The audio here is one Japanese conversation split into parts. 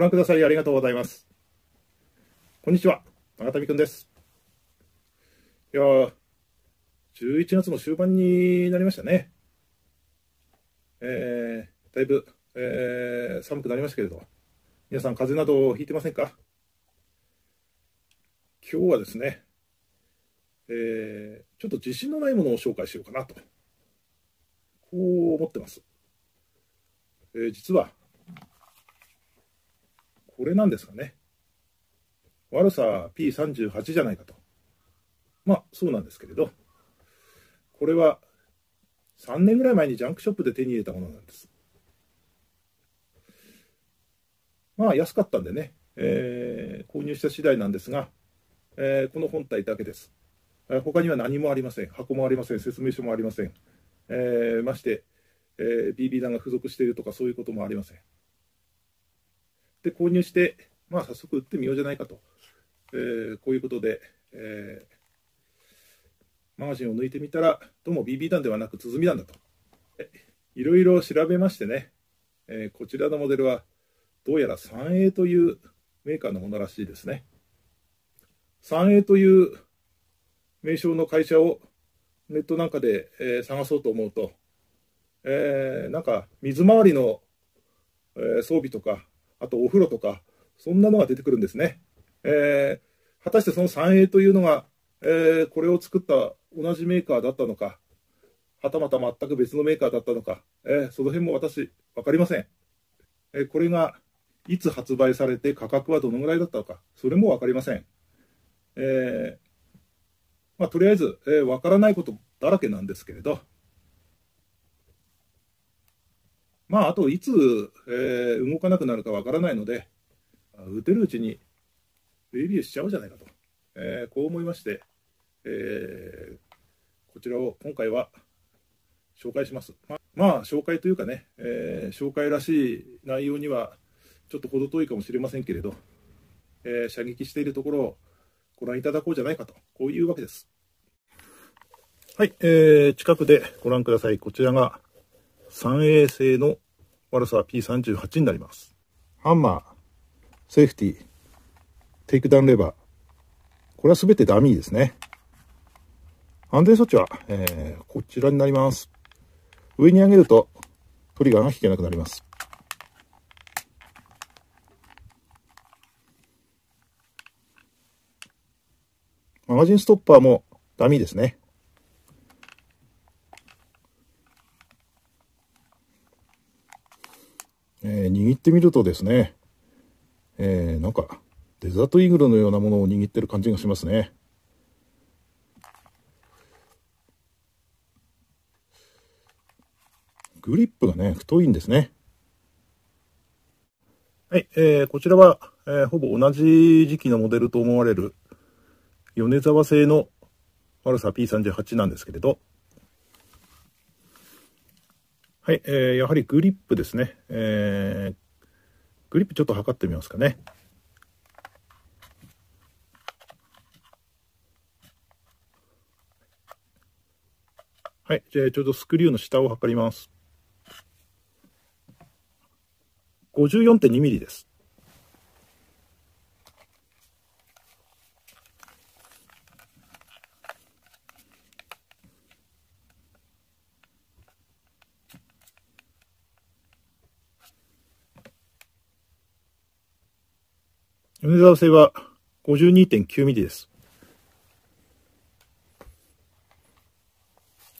ご覧くださりありがとうございます。こんにちは、長谷くんです。いやー、11月も終盤になりましたね。えー、だいぶ、えー、寒くなりましたけれど、皆さん風邪などひいてませんか？今日はですね、えー、ちょっと自信のないものを紹介しようかなと、こう思ってます。えー、実は、これなんですかね。悪さ P38 じゃないかと。まあ、そうなんですけれど、これは3年ぐらい前にジャンクショップで手に入れたものなんです。まあ、安かったんでね、えー、購入した次第なんですが、えー、この本体だけです。えー、他には何もありません。箱もありません。説明書もありません。えー、まして、えー、BB 弾が付属しているとかそういうこともありません。で、購入して、まあ、早速売ってみようじゃないかと、えー、こういうことで、えー、マガジンを抜いてみたら、どうも BB 弾ではなく鼓弾だと。いろいろ調べましてね、えー、こちらのモデルは、どうやら 3A というメーカーのものらしいですね。3A という名称の会社をネットなんかで、えー、探そうと思うと、えー、なんか水回りの、えー、装備とかあとお風呂とか、そんなのが出てくるんですね。えー、果たしてその 3A というのが、えー、これを作った同じメーカーだったのか、はたまた全く別のメーカーだったのか、えー、その辺も私、分かりません。え、これがいつ発売されて価格はどのぐらいだったのか、それも分かりません。え、まあ、とりあえず、えー、分からないことだらけなんですけれど、まあ、あといつ、えー、動かなくなるかわからないので、打てるうちにレビューしちゃおうじゃないかと、えー、こう思いまして、えー、こちらを今回は紹介します。ま、まあ、紹介というかね、えー、紹介らしい内容にはちょっと程遠いかもしれませんけれど、えー、射撃しているところをご覧いただこうじゃないかと、こういうわけです。はい、えー、近くでご覧ください。こちらが サンエー製のワルサー P38 になります。ハンマー、セーフティー、テイクダウンレバー。これはすべてダミーですね。安全措置は、えー、こちらになります。上に上げるとトリガーが引けなくなります。マガジンストッパーもダミーですね。えー、握ってみるとですね、えー、なんか、デザートイーグルのようなものを握ってる感じがしますね。グリップがね、太いんですね。はい、えー、こちらは、えー、ほぼ同じ時期のモデルと思われる、米沢製の悪さ P38 なんですけれど、はい、えー、やはりグリップですね。えー、グリップちょっと測ってみますかね。はい、じゃあちょうどスクリューの下を測ります。54.2mm です。米沢製は52.9ミリです。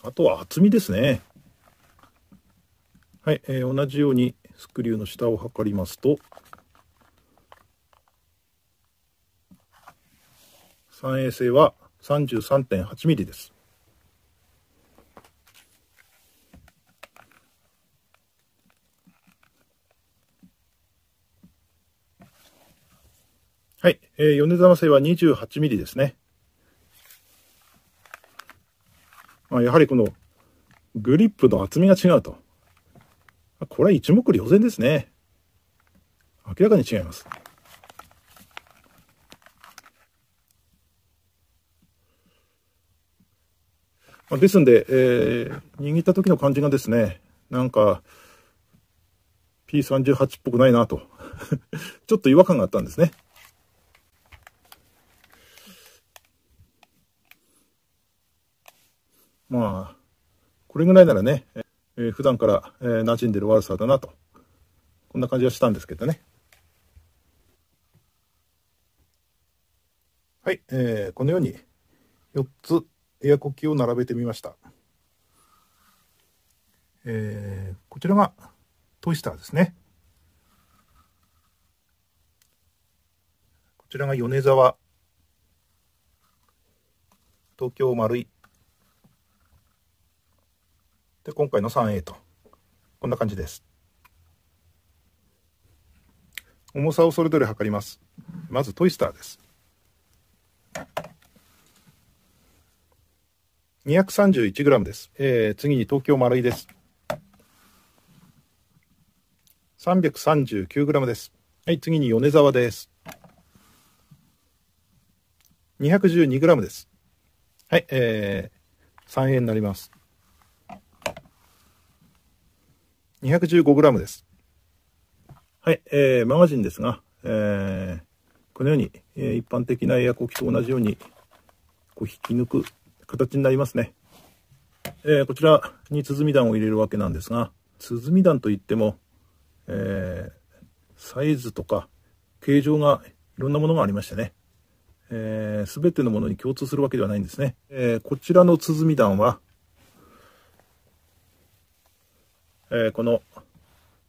あとは厚みですね。はい、えー、同じようにスクリューの下を測りますと、3衛星は33.8ミリです。はい。えー、米沢製は28ミリですね。まあ、やはりこのグリップの厚みが違うと。これは一目瞭然ですね。明らかに違います。まあ、ですんで、えー、握った時の感じがですね、なんか P38 っぽくないなと ちょっと違和感があったんですね。まあ、これぐらいならね、えー、普段から、えー、馴染んでる悪さだなと。こんな感じはしたんですけどね。はい、えー、このように4つエアコン機を並べてみました。えー、こちらがトイスターですね。こちらが米沢、東京丸い。で、今回の 3A と、こんな感じです。重さをそれぞれ測ります。まずトイスターです。231g です。えー、次に東京丸いです。339g です。はい、次に米沢です。212g です。はい、えー、3円になります。215g です。はい、えー、マガジンですが、えー、このように、えー、一般的なエアコン機と同じように、こう引き抜く形になりますね。えー、こちらに鼓弾を入れるわけなんですが、鼓弾といっても、えー、サイズとか形状がいろんなものがありましてね、えー、全てのものに共通するわけではないんですね。えー、こちらの鼓弾は、えー、この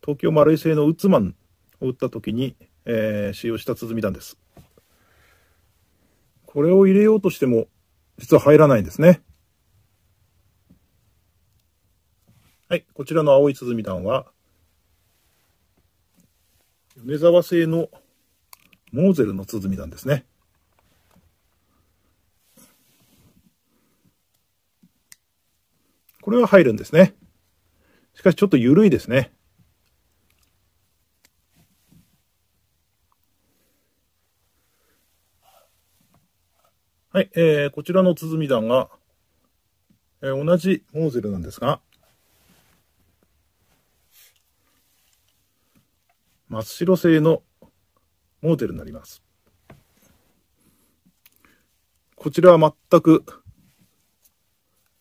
東京マルイ製のウッツマンを打った時に、えー、使用した鼓弾です。これを入れようとしても、実は入らないんですね。はい、こちらの青い鼓弾は、米沢製のモーゼルの鼓なんですね。これは入るんですね。しかしちょっと緩いですね。はい、えー、こちらの鼓弾が、えー、同じモーゼルなんですが、真っ白製のモーデルになります。こちらは全く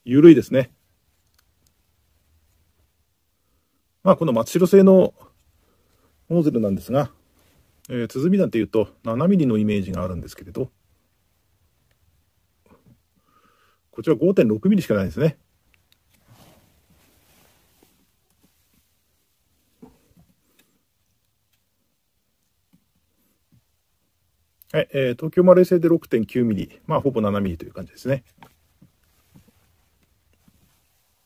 緩いですね。まあ、この真っ白製のモーゼルなんですが、えー、鼓なんていうと7ミリのイメージがあるんですけれど、こちら5.6ミリしかないですね。はい、えー、東京マレー製で6.9ミリ、まあ、ほぼ7ミリという感じですね。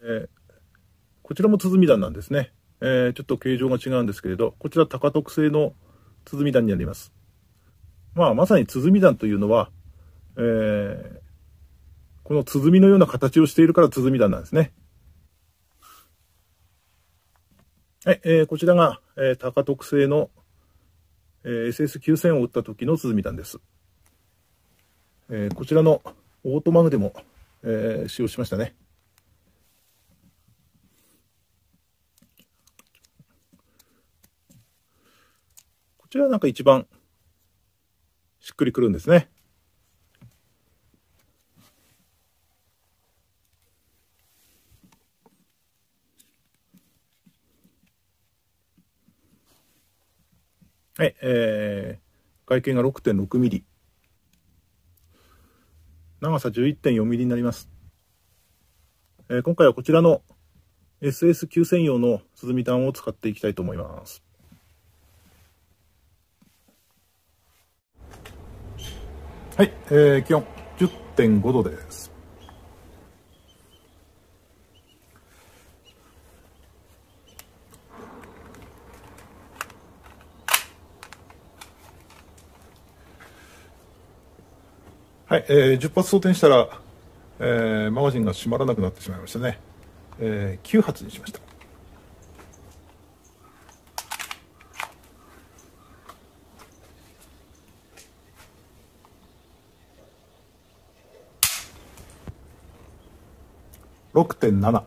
えー、こちらも鼓弾なんですね。えー、ちょっと形状が違うんですけれど、こちら高特製の鼓弾になります。まあ、まさに鼓弾というのは、えー、この鼓のような形をしているから鼓弾なんですね。はい、えー、こちらが、えー、高特製のえー、SS9000 を打った時の鼓弾です。えー、こちらのオートマグでも、えー、使用しましたね。ちらなんか一番しっくりくるんですね。はい、えー、外見が6.6ミリ。長さ11.4ミリになります。えー、今回はこちらの SS9000 用の鼓弾を使っていきたいと思います。はい、えー、気温10.5度です。はい、えー、10発装填したら、えー、マガジンが閉まらなくなってしまいましたね。えー、9発にしました。6.7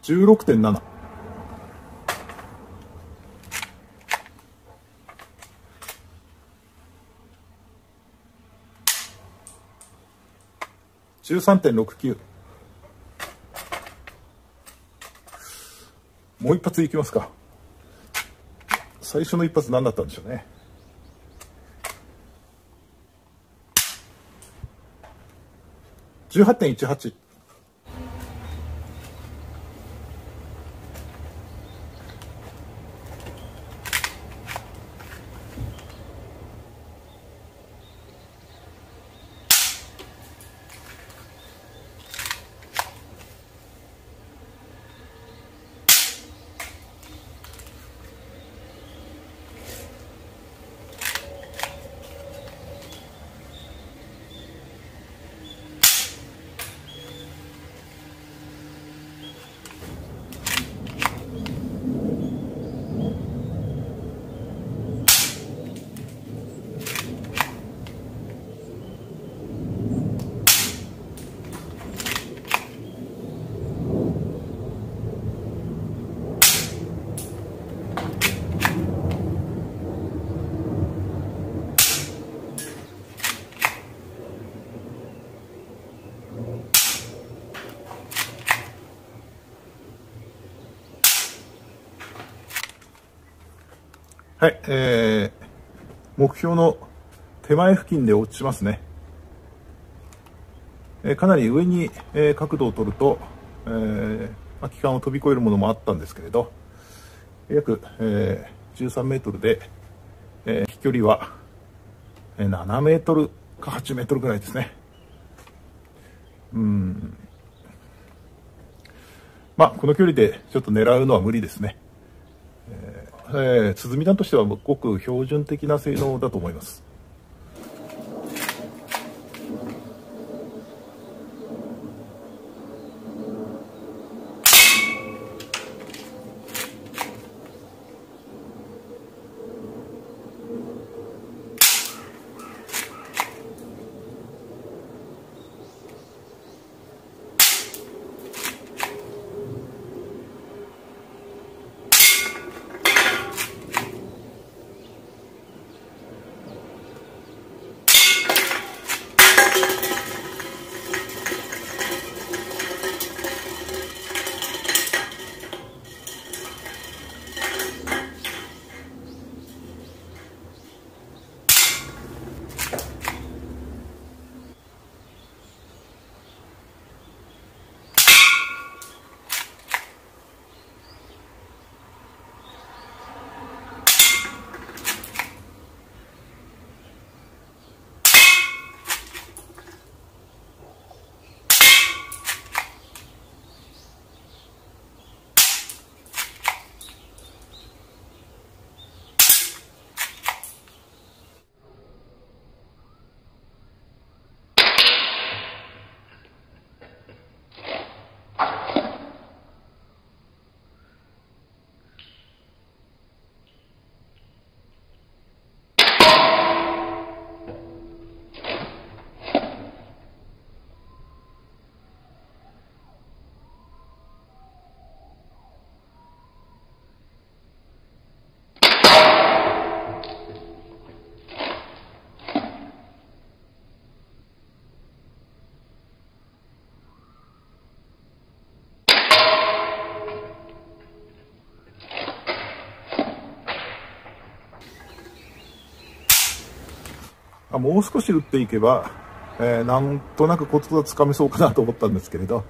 十六点七。十三点六九。もう一発いきますか。最初の一発何だったんでしょうね。18.18はい、えー、目標の手前付近で落ちますね。えー、かなり上に、えー、角度を取ると、えー、空き缶を飛び越えるものもあったんですけれど、約、えー、13メートルで、えー、飛距離は、7メートルか8メートルぐらいですね。うん。まあ、この距離でちょっと狙うのは無理ですね。えーえー、鼓弾としてはごく標準的な性能だと思います。もう少し打っていけば、えー、なんとなくコツがつかめそうかなと思ったんですけれど、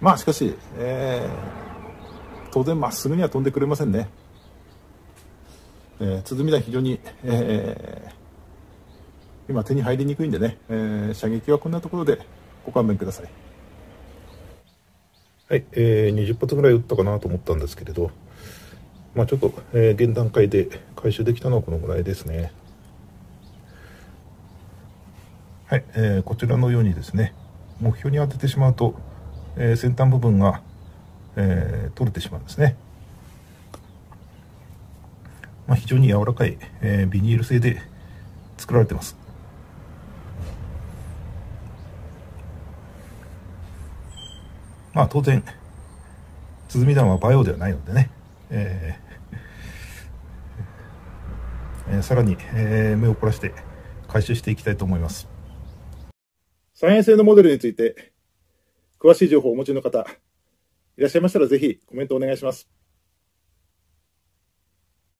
まあしかし、えー、当然まっすぐには飛んでくれませんね。えー、鼓弾非常に、えー、今手に入りにくいんでね、えー、射撃はこんなところでご勘弁ください。はい、えー、20発ぐらい撃ったかなと思ったんですけれど、まあちょっと、えー、現段階で回収できたのはこのぐらいですね。はい、えー、こちらのようにですね目標に当ててしまうと、えー、先端部分が、えー、取れてしまうんですね、まあ、非常に柔らかい、えビニール製で作られてますまあ当然鼓弾はバイオではないのでね、えーえー、さらに、えー、目を凝らして回収していきたいと思います。再現性のモデルについて詳しい情報をお持ちの方いらっしゃいましたらぜひコメントお願いします。